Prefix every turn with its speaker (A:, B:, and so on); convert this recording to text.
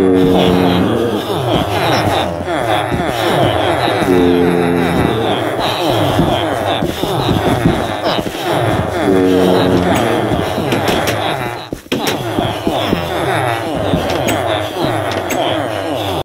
A: Oh, my God.